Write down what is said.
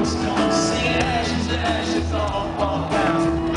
Don't see ashes, ashes all fall down.